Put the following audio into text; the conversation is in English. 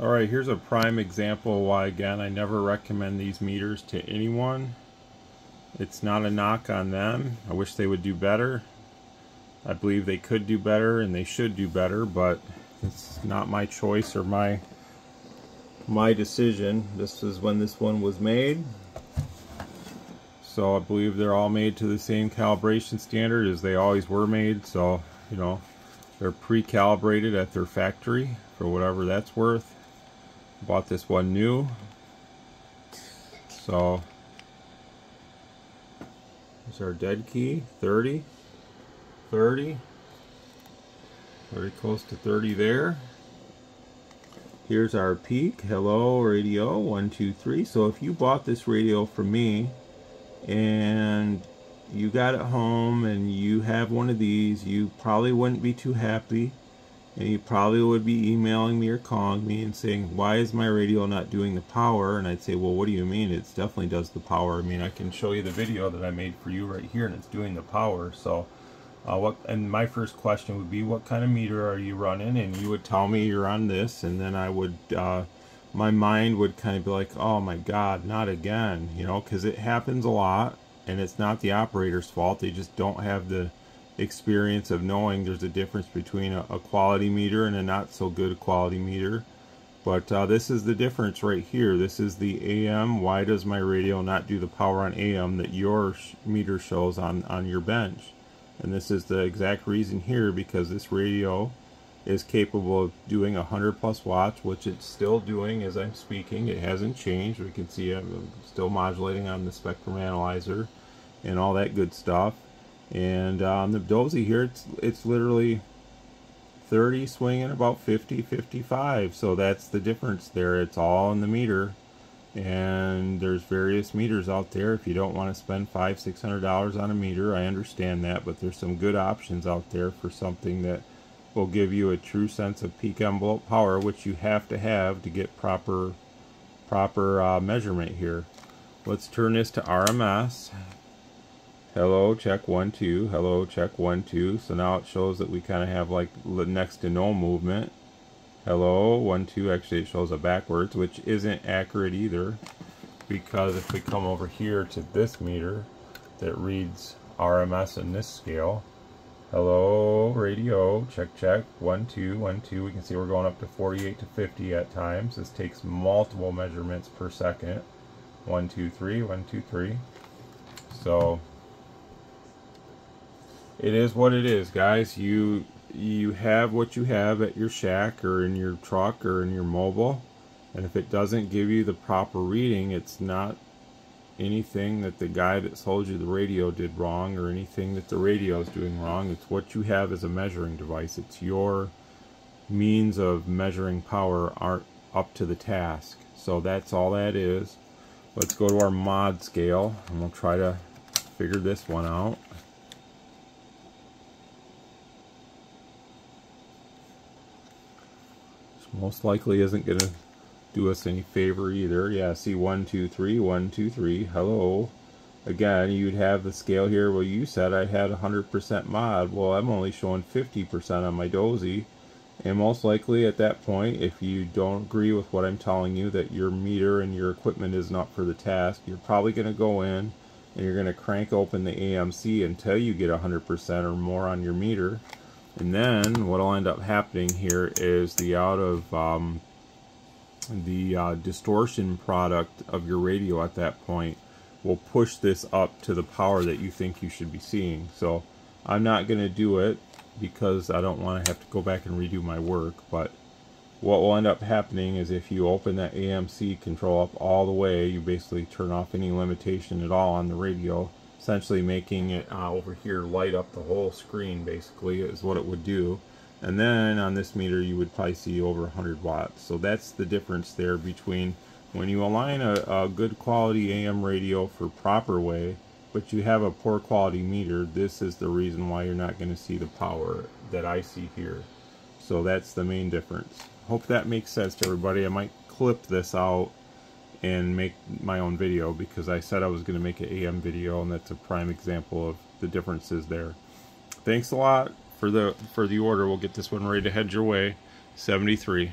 Alright, here's a prime example why, again, I never recommend these meters to anyone. It's not a knock on them. I wish they would do better. I believe they could do better and they should do better, but it's not my choice or my my decision. This is when this one was made. So I believe they're all made to the same calibration standard as they always were made. So, you know, they're pre-calibrated at their factory for whatever that's worth bought this one new. So there's our dead key 30 30 very close to 30 there. Here's our peak hello radio one two three. So if you bought this radio from me and you got it home and you have one of these you probably wouldn't be too happy and you probably would be emailing me or calling me and saying why is my radio not doing the power? And I'd say well what do you mean? It definitely does the power. I mean I can show you the video that I made for you right here and it's doing the power. So uh, what and my first question would be what kind of meter are you running? And you would tell me you're on this and then I would uh, my mind would kind of be like oh my god not again you know because it happens a lot and it's not the operator's fault. They just don't have the experience of knowing there's a difference between a, a quality meter and a not so good quality meter. But uh, this is the difference right here. This is the AM. Why does my radio not do the power on AM that your meter shows on, on your bench? And this is the exact reason here because this radio is capable of doing 100 plus watts, which it's still doing as I'm speaking. It hasn't changed. We can see I'm still modulating on the spectrum analyzer and all that good stuff. And um, the Dosy here, it's, it's literally 30 swinging about 50, 55. So that's the difference there. It's all in the meter. And there's various meters out there. If you don't want to spend five, six hundred dollars on a meter, I understand that. But there's some good options out there for something that will give you a true sense of peak envelope power, which you have to have to get proper proper uh, measurement here. Let's turn this to RMS hello check one two. Hello check one two. So now it shows that we kind of have like next to no movement. Hello one two. Actually it shows it backwards which isn't accurate either because if we come over here to this meter that reads RMS in this scale hello radio. Check check. One two one two. We can see we're going up to 48 to 50 at times. This takes multiple measurements per second. One two three. One two three. So it is what it is, guys. You you have what you have at your shack or in your truck or in your mobile. And if it doesn't give you the proper reading, it's not anything that the guy that sold you the radio did wrong or anything that the radio is doing wrong. It's what you have as a measuring device. It's your means of measuring power aren't up to the task. So that's all that is. Let's go to our mod scale and we'll try to figure this one out. Most likely isn't going to do us any favor either. Yeah, see one, two, three, one, two, three. Hello. Again, you'd have the scale here. Well, you said I had 100% mod. Well, I'm only showing 50% on my Dosy. And most likely at that point, if you don't agree with what I'm telling you, that your meter and your equipment is not for the task, you're probably going to go in and you're going to crank open the AMC until you get 100% or more on your meter. And then what will end up happening here is the out of um, the uh, distortion product of your radio at that point will push this up to the power that you think you should be seeing. So I'm not going to do it because I don't want to have to go back and redo my work. But what will end up happening is if you open that AMC control up all the way, you basically turn off any limitation at all on the radio essentially making it uh, over here light up the whole screen basically is what it would do. And then on this meter you would probably see over 100 watts. So that's the difference there between when you align a, a good quality AM radio for proper way but you have a poor quality meter this is the reason why you're not going to see the power that I see here. So that's the main difference. Hope that makes sense to everybody. I might clip this out and make my own video because I said I was going to make an AM video and that's a prime example of the differences there. Thanks a lot for the for the order. We'll get this one ready to head your way. 73.